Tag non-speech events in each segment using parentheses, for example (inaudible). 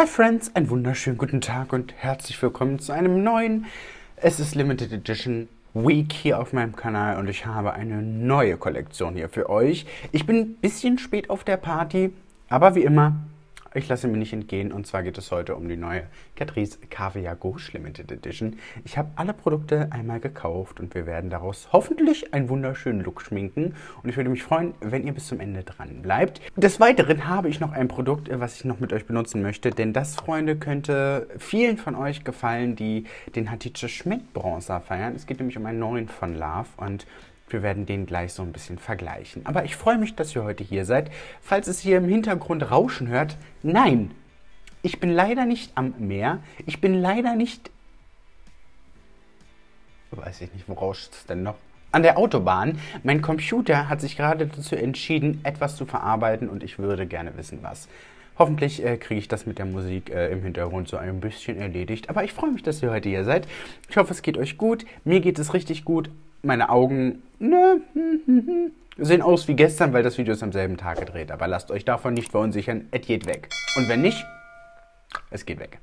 Hi Friends, einen wunderschönen guten Tag und herzlich willkommen zu einem neuen Es ist Limited Edition Week hier auf meinem Kanal und ich habe eine neue Kollektion hier für euch. Ich bin ein bisschen spät auf der Party, aber wie immer ich lasse mir nicht entgehen und zwar geht es heute um die neue Catrice Caviar Gauche Limited Edition. Ich habe alle Produkte einmal gekauft und wir werden daraus hoffentlich einen wunderschönen Look schminken und ich würde mich freuen, wenn ihr bis zum Ende dran bleibt. Des Weiteren habe ich noch ein Produkt, was ich noch mit euch benutzen möchte, denn das, Freunde, könnte vielen von euch gefallen, die den Hatice Schmidt Bronzer feiern. Es geht nämlich um einen neuen von Love und wir werden den gleich so ein bisschen vergleichen. Aber ich freue mich, dass ihr heute hier seid. Falls es hier im Hintergrund Rauschen hört, nein, ich bin leider nicht am Meer. Ich bin leider nicht... Weiß ich nicht, wo rauscht es denn noch? An der Autobahn. Mein Computer hat sich gerade dazu entschieden, etwas zu verarbeiten und ich würde gerne wissen, was. Hoffentlich äh, kriege ich das mit der Musik äh, im Hintergrund so ein bisschen erledigt. Aber ich freue mich, dass ihr heute hier seid. Ich hoffe, es geht euch gut. Mir geht es richtig gut meine Augen ne, sehen aus wie gestern, weil das Video ist am selben Tag gedreht. Aber lasst euch davon nicht verunsichern, es geht weg. Und wenn nicht, es geht weg.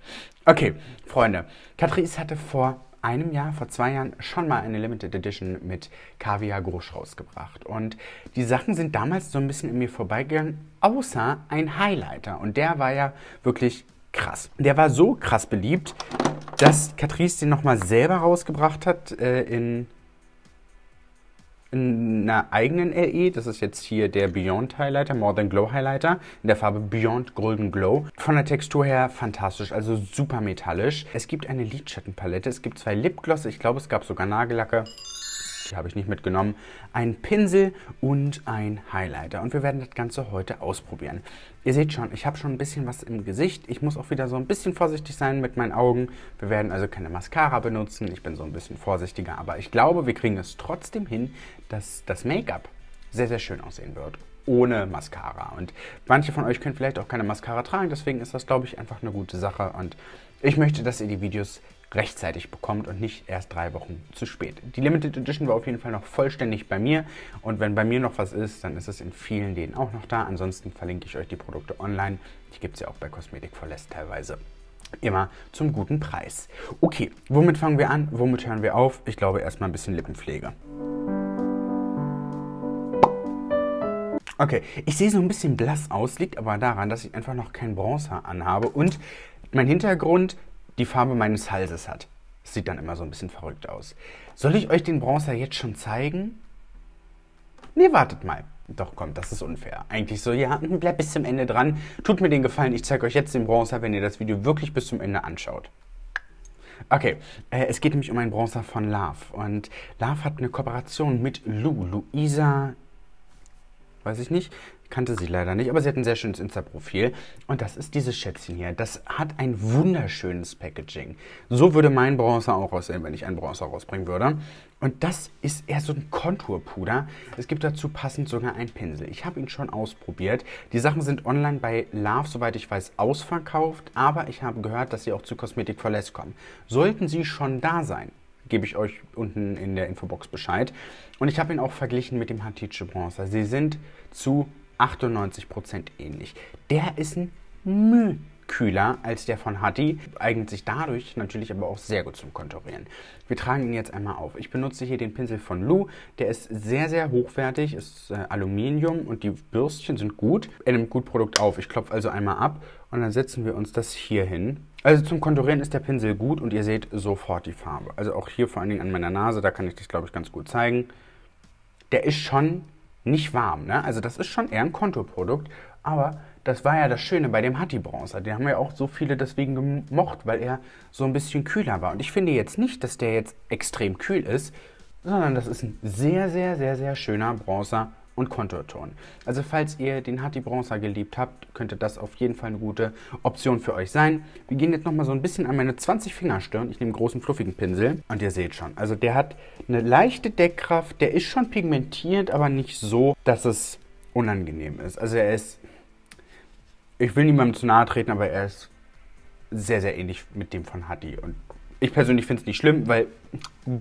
Okay, Freunde, Catrice hatte vor einem Jahr, vor zwei Jahren schon mal eine Limited Edition mit Kaviar Grosch rausgebracht. Und die Sachen sind damals so ein bisschen in mir vorbeigegangen, außer ein Highlighter. Und der war ja wirklich krass. Der war so krass beliebt, dass Catrice den nochmal selber rausgebracht hat äh, in in einer eigenen LE. Das ist jetzt hier der Beyond Highlighter, More Than Glow Highlighter in der Farbe Beyond Golden Glow. Von der Textur her fantastisch, also super metallisch. Es gibt eine Lidschattenpalette, es gibt zwei Lipgloss, ich glaube es gab sogar Nagellacke habe ich nicht mitgenommen, ein Pinsel und ein Highlighter. Und wir werden das Ganze heute ausprobieren. Ihr seht schon, ich habe schon ein bisschen was im Gesicht. Ich muss auch wieder so ein bisschen vorsichtig sein mit meinen Augen. Wir werden also keine Mascara benutzen. Ich bin so ein bisschen vorsichtiger, aber ich glaube, wir kriegen es trotzdem hin, dass das Make-up sehr, sehr schön aussehen wird ohne Mascara. Und manche von euch können vielleicht auch keine Mascara tragen, deswegen ist das, glaube ich, einfach eine gute Sache. Und ich möchte, dass ihr die Videos rechtzeitig bekommt und nicht erst drei Wochen zu spät. Die Limited Edition war auf jeden Fall noch vollständig bei mir und wenn bei mir noch was ist, dann ist es in vielen Läden auch noch da. Ansonsten verlinke ich euch die Produkte online. Die gibt es ja auch bei Cosmetic for Less teilweise. Immer zum guten Preis. Okay, womit fangen wir an? Womit hören wir auf? Ich glaube erstmal ein bisschen Lippenpflege. Okay, ich sehe so ein bisschen blass aus, liegt aber daran, dass ich einfach noch kein Bronzer anhabe und mein Hintergrund die Farbe meines Halses hat. Das sieht dann immer so ein bisschen verrückt aus. Soll ich euch den Bronzer jetzt schon zeigen? Nee, wartet mal. Doch, komm, das ist unfair. Eigentlich so, ja, bleibt bis zum Ende dran. Tut mir den Gefallen, ich zeige euch jetzt den Bronzer, wenn ihr das Video wirklich bis zum Ende anschaut. Okay, äh, es geht nämlich um einen Bronzer von Love. Und Love hat eine Kooperation mit Lou, Luisa weiß ich nicht. Kannte sie leider nicht, aber sie hat ein sehr schönes Insta-Profil. Und das ist dieses Schätzchen hier. Das hat ein wunderschönes Packaging. So würde mein Bronzer auch aussehen, wenn ich einen Bronzer rausbringen würde. Und das ist eher so ein Konturpuder. Es gibt dazu passend sogar einen Pinsel. Ich habe ihn schon ausprobiert. Die Sachen sind online bei Love, soweit ich weiß, ausverkauft. Aber ich habe gehört, dass sie auch zu Cosmetic for Less kommen. Sollten sie schon da sein, gebe ich euch unten in der Infobox Bescheid. Und ich habe ihn auch verglichen mit dem Hatice Bronzer. Sie sind zu 98% ähnlich. Der ist ein Müh kühler als der von Hatti, eignet sich dadurch natürlich aber auch sehr gut zum Konturieren. Wir tragen ihn jetzt einmal auf. Ich benutze hier den Pinsel von Lou, der ist sehr, sehr hochwertig, ist äh, Aluminium und die Bürstchen sind gut. Er nimmt gut Produkt auf. Ich klopfe also einmal ab und dann setzen wir uns das hier hin. Also zum Konturieren ist der Pinsel gut und ihr seht sofort die Farbe. Also auch hier vor allen Dingen an meiner Nase, da kann ich das glaube ich ganz gut zeigen. Der ist schon nicht warm, ne? Also das ist schon eher ein Kontoprodukt, aber das war ja das Schöne bei dem Hattie Bronzer. Den haben ja auch so viele deswegen gemocht, weil er so ein bisschen kühler war. Und ich finde jetzt nicht, dass der jetzt extrem kühl ist, sondern das ist ein sehr, sehr, sehr, sehr schöner Bronzer und Konturton. Also falls ihr den Hattie Bronzer geliebt habt, könnte das auf jeden Fall eine gute Option für euch sein. Wir gehen jetzt nochmal so ein bisschen an meine 20 Fingerstirn. Ich nehme einen großen fluffigen Pinsel und ihr seht schon, also der hat eine leichte Deckkraft, der ist schon pigmentiert, aber nicht so, dass es unangenehm ist. Also er ist ich will niemandem zu nahe treten, aber er ist sehr, sehr ähnlich mit dem von Hadi. Und Ich persönlich finde es nicht schlimm, weil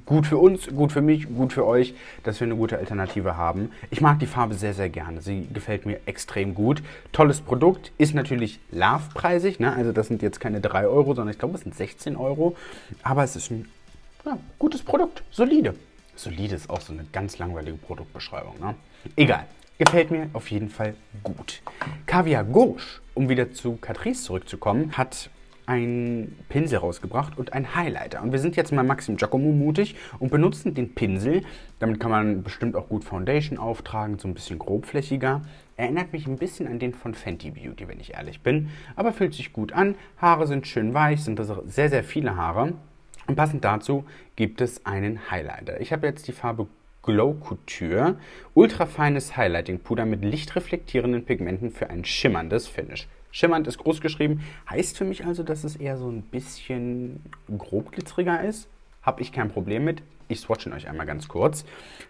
gut für uns, gut für mich, gut für euch, dass wir eine gute Alternative haben. Ich mag die Farbe sehr, sehr gerne. Sie gefällt mir extrem gut. Tolles Produkt, ist natürlich Love-preisig. Ne? Also das sind jetzt keine 3 Euro, sondern ich glaube, es sind 16 Euro. Aber es ist ein ja, gutes Produkt, solide. Solide ist auch so eine ganz langweilige Produktbeschreibung. Ne? Egal. Gefällt mir auf jeden Fall gut. Kaviar Gauche, um wieder zu Catrice zurückzukommen, hat einen Pinsel rausgebracht und einen Highlighter. Und wir sind jetzt mal Maxim Giacomo mutig und benutzen den Pinsel. Damit kann man bestimmt auch gut Foundation auftragen, so ein bisschen grobflächiger. Erinnert mich ein bisschen an den von Fenty Beauty, wenn ich ehrlich bin. Aber fühlt sich gut an. Haare sind schön weich, sind sehr, sehr viele Haare. Und passend dazu gibt es einen Highlighter. Ich habe jetzt die Farbe Glow Couture ultrafeines Highlighting Puder mit lichtreflektierenden Pigmenten für ein schimmerndes Finish. Schimmernd ist groß geschrieben. Heißt für mich also, dass es eher so ein bisschen grobglitzeriger ist. Habe ich kein Problem mit. Ich swatche euch einmal ganz kurz.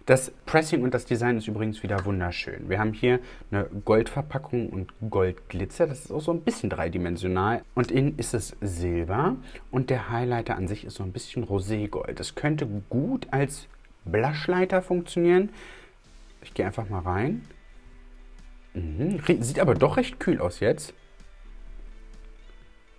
Das Pressing und das Design ist übrigens wieder wunderschön. Wir haben hier eine Goldverpackung und Goldglitzer. Das ist auch so ein bisschen dreidimensional. Und innen ist es Silber. Und der Highlighter an sich ist so ein bisschen Roségold. Das könnte gut als Blushlighter funktionieren. Ich gehe einfach mal rein. Mhm. Sieht aber doch recht kühl aus jetzt.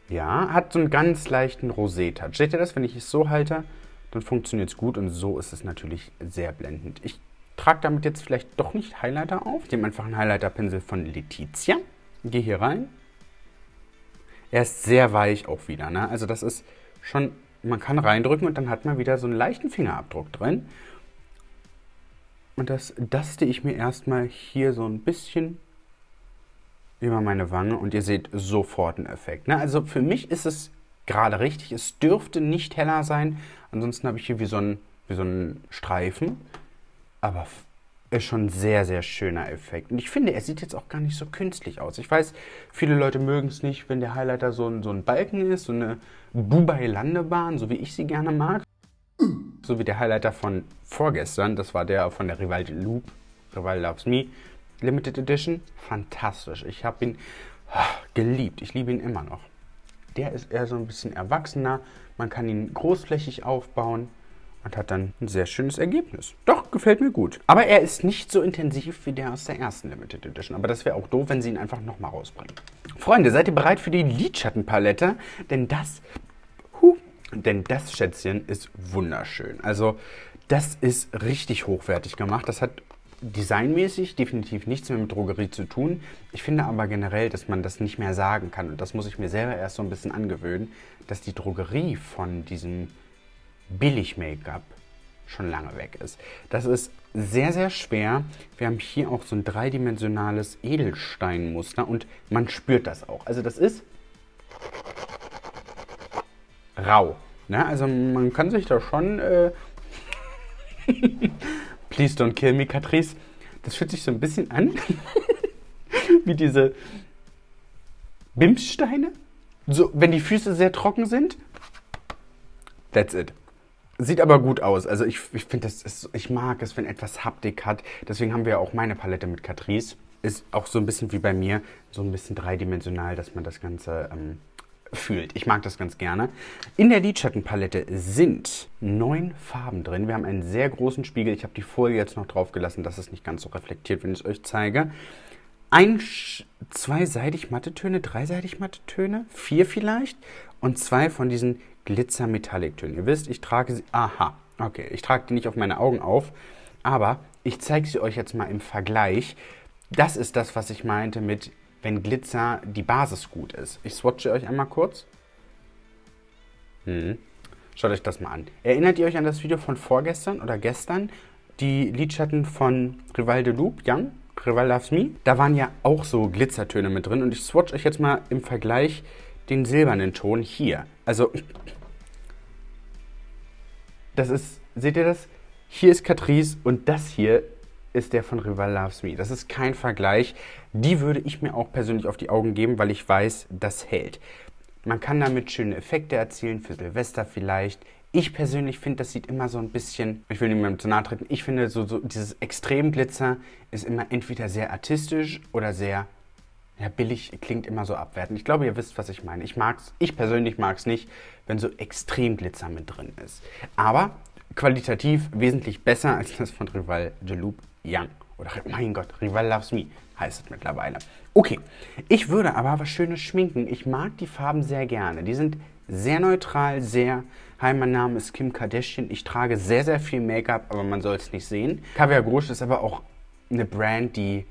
Ja, hat so einen ganz leichten Rosé-Touch. Seht ihr das? Wenn ich es so halte, dann funktioniert es gut und so ist es natürlich sehr blendend. Ich trage damit jetzt vielleicht doch nicht Highlighter auf. Ich nehme einfach einen Highlighter-Pinsel von Letizia. Gehe hier rein. Er ist sehr weich auch wieder. Ne? Also das ist schon, man kann reindrücken und dann hat man wieder so einen leichten Fingerabdruck drin. Und das daste ich mir erstmal hier so ein bisschen über meine Wange und ihr seht sofort einen Effekt. Ne? Also für mich ist es gerade richtig. Es dürfte nicht heller sein. Ansonsten habe ich hier wie so einen, wie so einen Streifen. Aber ist schon ein sehr, sehr schöner Effekt. Und ich finde, er sieht jetzt auch gar nicht so künstlich aus. Ich weiß, viele Leute mögen es nicht, wenn der Highlighter so ein, so ein Balken ist, so eine Bubai-Landebahn, so wie ich sie gerne mag. So wie der Highlighter von vorgestern, das war der von der Rival Loop, Rival Loves Me. Limited Edition, fantastisch. Ich habe ihn oh, geliebt. Ich liebe ihn immer noch. Der ist eher so ein bisschen erwachsener. Man kann ihn großflächig aufbauen und hat dann ein sehr schönes Ergebnis. Doch, gefällt mir gut. Aber er ist nicht so intensiv wie der aus der ersten Limited Edition. Aber das wäre auch doof, wenn sie ihn einfach nochmal rausbringen. Freunde, seid ihr bereit für die Lidschattenpalette? Denn das, huh, denn das Schätzchen ist wunderschön. Also, das ist richtig hochwertig gemacht. Das hat designmäßig definitiv nichts mehr mit Drogerie zu tun. Ich finde aber generell, dass man das nicht mehr sagen kann. Und das muss ich mir selber erst so ein bisschen angewöhnen, dass die Drogerie von diesem Billig-Make-up schon lange weg ist. Das ist sehr, sehr schwer. Wir haben hier auch so ein dreidimensionales Edelsteinmuster und man spürt das auch. Also das ist rau. Ne? Also man kann sich da schon äh, (laughs) Please don't kill me, Catrice. Das fühlt sich so ein bisschen an (laughs) wie diese Bimssteine. So, wenn die Füße sehr trocken sind. That's it. Sieht aber gut aus. Also ich, ich finde das, ist, ich mag es, wenn etwas Haptik hat. Deswegen haben wir auch meine Palette mit Catrice. Ist auch so ein bisschen wie bei mir, so ein bisschen dreidimensional, dass man das Ganze ähm, fühlt. Ich mag das ganz gerne. In der Lidschattenpalette sind neun Farben drin. Wir haben einen sehr großen Spiegel. Ich habe die Folie jetzt noch drauf gelassen, dass es nicht ganz so reflektiert, wenn ich es euch zeige. Ein, zweiseitig matte Töne, dreiseitig matte Töne, vier vielleicht und zwei von diesen Glitzer-Metallic-Tönen. Ihr wisst, ich trage sie, aha, okay, ich trage die nicht auf meine Augen auf, aber ich zeige sie euch jetzt mal im Vergleich. Das ist das, was ich meinte mit wenn Glitzer die Basis gut ist. Ich swatche euch einmal kurz. Hm. Schaut euch das mal an. Erinnert ihr euch an das Video von vorgestern oder gestern? Die Lidschatten von Rival de Loop, Young, Rival Loves Me. Da waren ja auch so Glitzertöne mit drin. Und ich swatche euch jetzt mal im Vergleich den silbernen Ton hier. Also, das ist, seht ihr das? Hier ist Catrice und das hier ist der von Rival Loves Me. Das ist kein Vergleich. Die würde ich mir auch persönlich auf die Augen geben, weil ich weiß, das hält. Man kann damit schöne Effekte erzielen, für Silvester vielleicht. Ich persönlich finde, das sieht immer so ein bisschen, ich will niemandem zu nahe treten, ich finde, so, so dieses Extremglitzer ist immer entweder sehr artistisch oder sehr Ja, billig klingt immer so abwertend. Ich glaube, ihr wisst, was ich meine. Ich mag's, ich persönlich mag es nicht, wenn so extrem Glitzer mit drin ist. Aber qualitativ wesentlich besser als das von Rival de Loop Young. Oder mein Gott, Rival Loves Me heißt es mittlerweile. Okay, ich würde aber was Schönes schminken. Ich mag die Farben sehr gerne. Die sind sehr neutral, sehr. Hi, mein Name ist Kim Kardashian. Ich trage sehr, sehr viel Make-up, aber man soll es nicht sehen. Caviar Grouche ist aber auch eine Brand, die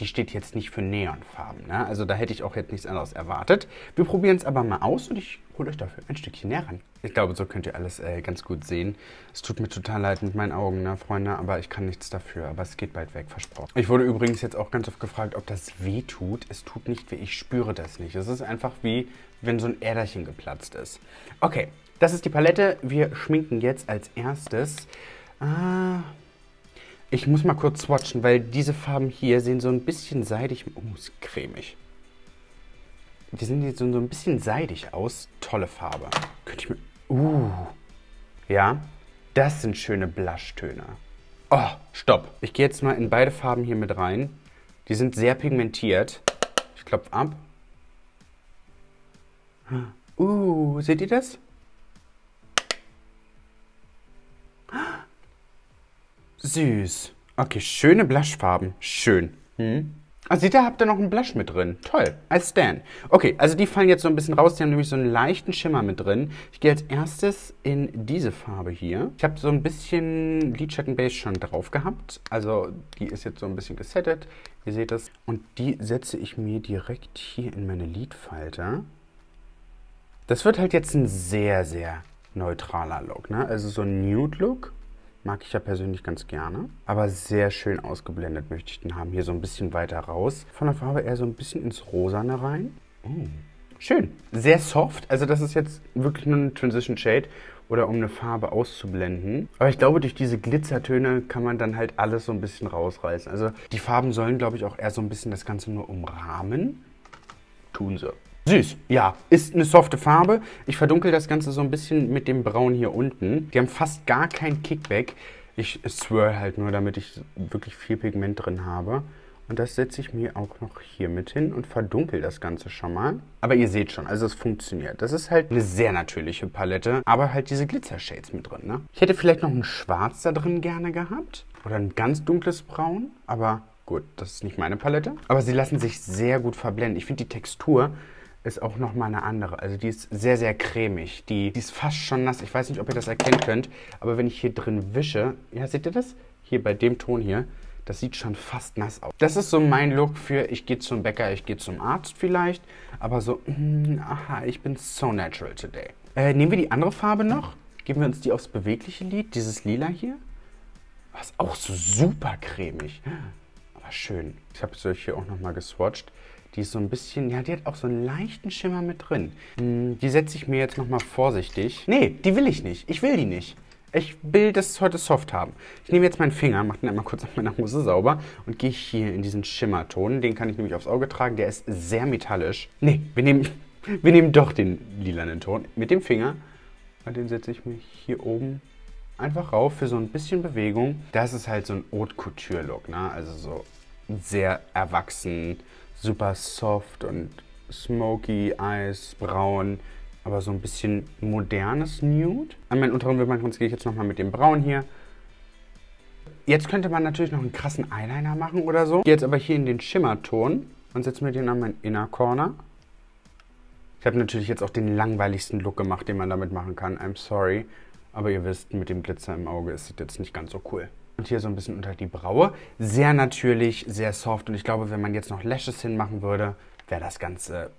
die steht jetzt nicht für Neonfarben. Ne? Also da hätte ich auch jetzt nichts anderes erwartet. Wir probieren es aber mal aus und ich hole euch dafür ein Stückchen näher ran. Ich glaube, so könnt ihr alles äh, ganz gut sehen. Es tut mir total leid mit meinen Augen, ne, Freunde, aber ich kann nichts dafür. Aber es geht bald weg, versprochen. Ich wurde übrigens jetzt auch ganz oft gefragt, ob das weh tut. Es tut nicht weh, ich spüre das nicht. Es ist einfach wie, wenn so ein Äderchen geplatzt ist. Okay, das ist die Palette. Wir schminken jetzt als erstes... Ah, ich muss mal kurz swatchen, weil diese Farben hier sehen so ein bisschen seidig... Oh, ist cremig. Die sehen jetzt so ein bisschen seidig aus. Tolle Farbe. Könnte ich mir... Uh. Ja, das sind schöne Blushtöne. Oh, stopp. Ich gehe jetzt mal in beide Farben hier mit rein. Die sind sehr pigmentiert. Ich klopfe ab. Uh, seht ihr das? Süß. Okay, schöne Blushfarben. Schön. Hm. Ah, seht ihr, habt ihr noch einen Blush mit drin. Toll, als Stan. Okay, also die fallen jetzt so ein bisschen raus. Die haben nämlich so einen leichten Schimmer mit drin. Ich gehe als erstes in diese Farbe hier. Ich habe so ein bisschen Lidschatten Base schon drauf gehabt. Also die ist jetzt so ein bisschen gesettet. Ihr seht das. Und die setze ich mir direkt hier in meine Lidfalte. Das wird halt jetzt ein sehr, sehr neutraler Look. Ne? Also so ein Nude-Look. Mag ich ja persönlich ganz gerne. Aber sehr schön ausgeblendet möchte ich den haben. Hier so ein bisschen weiter raus. Von der Farbe eher so ein bisschen ins Rosane rein. Oh, schön. Sehr soft. Also das ist jetzt wirklich nur eine Transition Shade oder um eine Farbe auszublenden. Aber ich glaube, durch diese Glitzertöne kann man dann halt alles so ein bisschen rausreißen. Also die Farben sollen, glaube ich, auch eher so ein bisschen das Ganze nur umrahmen. Tun sie. Süß, ja, ist eine softe Farbe. Ich verdunkel das Ganze so ein bisschen mit dem Braun hier unten. Die haben fast gar kein Kickback. Ich swirl halt nur, damit ich wirklich viel Pigment drin habe. Und das setze ich mir auch noch hier mit hin und verdunkel das Ganze schon mal. Aber ihr seht schon, also es funktioniert. Das ist halt eine sehr natürliche Palette, aber halt diese Glitzer-Shades mit drin. Ne? Ich hätte vielleicht noch ein Schwarz da drin gerne gehabt. Oder ein ganz dunkles Braun. Aber gut, das ist nicht meine Palette. Aber sie lassen sich sehr gut verblenden. Ich finde die Textur ist auch nochmal eine andere. Also die ist sehr, sehr cremig. Die, die ist fast schon nass. Ich weiß nicht, ob ihr das erkennen könnt, aber wenn ich hier drin wische, ja, seht ihr das? Hier bei dem Ton hier, das sieht schon fast nass aus. Das ist so mein Look für, ich gehe zum Bäcker, ich gehe zum Arzt vielleicht, aber so, mm, aha, ich bin so natural today. Äh, nehmen wir die andere Farbe noch, geben wir uns die aufs bewegliche Lid, dieses Lila hier. Ist auch so super cremig. Aber schön. Ich habe es euch hier auch nochmal geswatcht. Die ist so ein bisschen, ja, die hat auch so einen leichten Schimmer mit drin. Hm, die setze ich mir jetzt nochmal vorsichtig. Nee, die will ich nicht. Ich will die nicht. Ich will das heute soft haben. Ich nehme jetzt meinen Finger, mache den einmal kurz auf meiner Hose sauber und gehe hier in diesen Schimmerton. Den kann ich nämlich aufs Auge tragen. Der ist sehr metallisch. Nee, wir nehmen, (laughs) wir nehmen doch den lilanen Ton mit dem Finger. Und den setze ich mir hier oben einfach rauf für so ein bisschen Bewegung. Das ist halt so ein Haute Couture Look, ne? Also so sehr erwachsen, super soft und smoky, Eis, braun, aber so ein bisschen modernes Nude. An meinen unteren Wimperngrund gehe ich jetzt nochmal mit dem Braun hier. Jetzt könnte man natürlich noch einen krassen Eyeliner machen oder so. Gehe jetzt aber hier in den Schimmerton und setze mir den an meinen Inner Corner. Ich habe natürlich jetzt auch den langweiligsten Look gemacht, den man damit machen kann. I'm sorry. Aber ihr wisst, mit dem Glitzer im Auge ist es jetzt nicht ganz so cool. Und hier so ein bisschen unter die Braue. Sehr natürlich, sehr soft. Und ich glaube, wenn man jetzt noch Lashes hinmachen würde, wäre das Ganze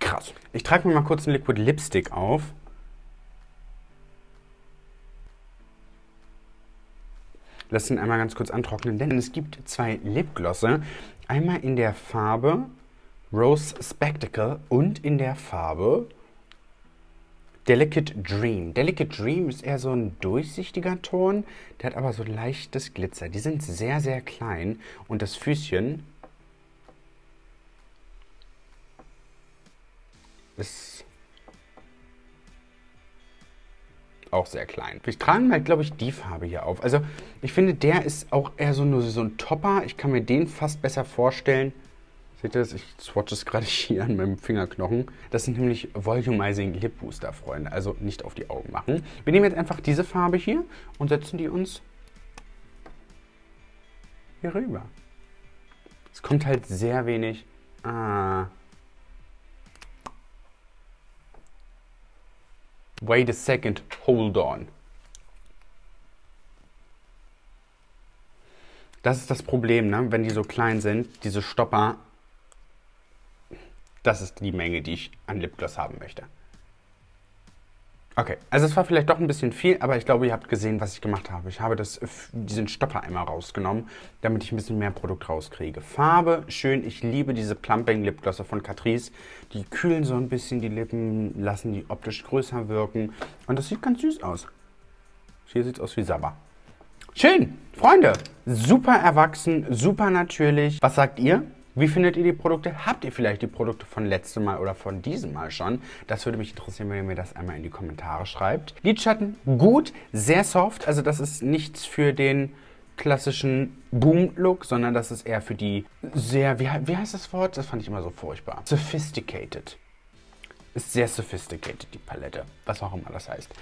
krass. Ich trage mir mal kurz einen Liquid Lipstick auf. Lass ihn einmal ganz kurz antrocknen, denn es gibt zwei Lipglosse. Einmal in der Farbe Rose Spectacle und in der Farbe Delicate Dream. Delicate Dream ist eher so ein durchsichtiger Ton, der hat aber so leichtes Glitzer. Die sind sehr, sehr klein und das Füßchen ist auch sehr klein. Ich trage mal, glaube ich, die Farbe hier auf. Also ich finde, der ist auch eher so, nur so ein Topper. Ich kann mir den fast besser vorstellen Seht ihr das? Ich swatche es gerade (laughs) hier an meinem Fingerknochen. Das sind nämlich Volumizing Lip Booster, Freunde. Also nicht auf die Augen machen. Wir nehmen jetzt einfach diese Farbe hier und setzen die uns hier rüber. Es kommt halt sehr wenig. Ah. Wait a second, hold on. Das ist das Problem, ne? wenn die so klein sind, diese Stopper. Das ist die Menge, die ich an Lipgloss haben möchte. Okay, also es war vielleicht doch ein bisschen viel, aber ich glaube, ihr habt gesehen, was ich gemacht habe. Ich habe das, diesen Stopper einmal rausgenommen, damit ich ein bisschen mehr Produkt rauskriege. Farbe, schön. Ich liebe diese Plumping Lipglosse von Catrice. Die kühlen so ein bisschen die Lippen, lassen die optisch größer wirken. Und das sieht ganz süß aus. Hier sieht es aus wie Sabber. Schön, Freunde. Super erwachsen, super natürlich. Was sagt ihr? Wie findet ihr die Produkte? Habt ihr vielleicht die Produkte von letztem Mal oder von diesem Mal schon? Das würde mich interessieren, wenn ihr mir das einmal in die Kommentare schreibt. Lidschatten gut, sehr soft. Also das ist nichts für den klassischen Boom-Look, sondern das ist eher für die sehr, wie, wie heißt das Wort? Das fand ich immer so furchtbar. Sophisticated. Ist sehr sophisticated, die Palette. Was auch immer das heißt.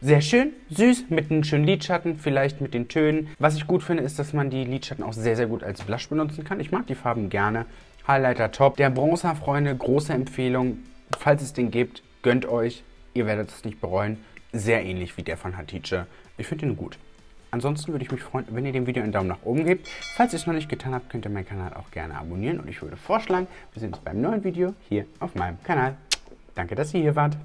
Sehr schön, süß, mit einem schönen Lidschatten, vielleicht mit den Tönen. Was ich gut finde, ist, dass man die Lidschatten auch sehr, sehr gut als Blush benutzen kann. Ich mag die Farben gerne. Highlighter top. Der Bronzer, Freunde, große Empfehlung. Falls es den gibt, gönnt euch. Ihr werdet es nicht bereuen. Sehr ähnlich wie der von Hatice. Ich finde ihn gut. Ansonsten würde ich mich freuen, wenn ihr dem Video einen Daumen nach oben gebt. Falls ihr es noch nicht getan habt, könnt ihr meinen Kanal auch gerne abonnieren. Und ich würde vorschlagen, wir sehen uns beim neuen Video hier auf meinem Kanal. Danke, dass ihr hier wart.